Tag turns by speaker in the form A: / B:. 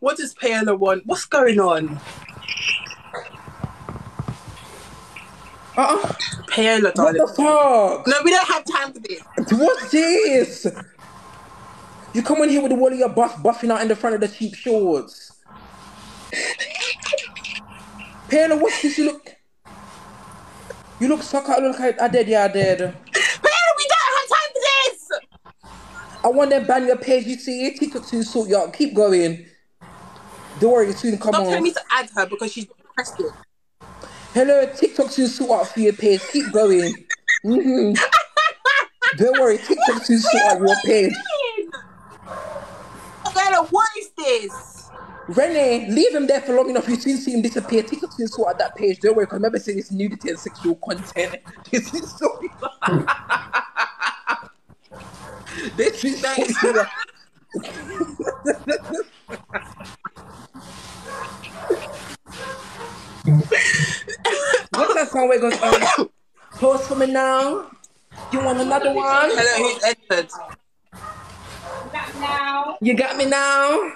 A: What does Paola want? What's going on?
B: Uh-uh.
A: Paola,
B: What the fuck?
A: No, we don't have time for this.
B: What's this? You come in here with the wall of your buff buffing out in the front of the cheap shorts. Paola, what's this? You look. You look sucker. I look like I did. Yeah, I did.
A: Paola, we don't have time for this.
B: I want them ban your page. You see, TikTok soon sort you out. Keep going. Don't worry, it's soon come
A: Stop
B: on.
A: telling me to add her because she's requested.
B: Hello, TikTok soon sort out for your page. Keep going. hmm Don't worry, TikTok soon sort out your page.
A: Paola, what is this?
B: Renee, leave him there for long enough. You soon see him disappear. TikTok soon sort out that page. Don't worry, because remember saying it's nudity and sexual content. This is so. this is so. What's that song where it goes, um, post for me now? You want another one?
A: Hello, who's entered?
C: That now.
B: You got me now?